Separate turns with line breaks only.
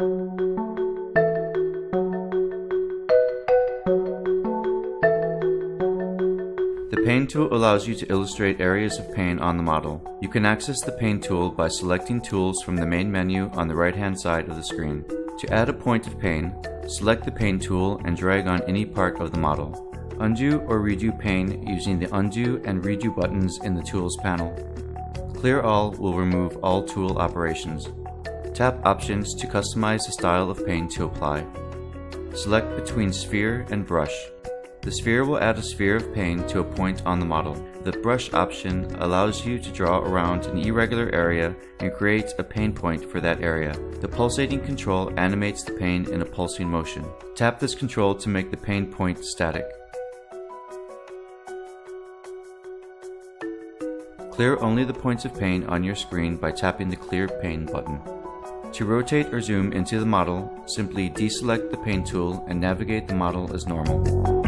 The Pain tool allows you to illustrate areas of pain on the model. You can access the Pain tool by selecting Tools from the main menu on the right hand side of the screen. To add a point of pain, select the Pain tool and drag on any part of the model. Undo or redo pain using the Undo and Redo buttons in the Tools panel. Clear All will remove all tool operations. Tap Options to customize the style of paint to apply. Select between Sphere and Brush. The sphere will add a sphere of paint to a point on the model. The brush option allows you to draw around an irregular area and creates a pain point for that area. The pulsating control animates the paint in a pulsing motion. Tap this control to make the pain point static. Clear only the points of pain on your screen by tapping the Clear Pain button. To rotate or zoom into the model, simply deselect the pain tool and navigate the model as normal.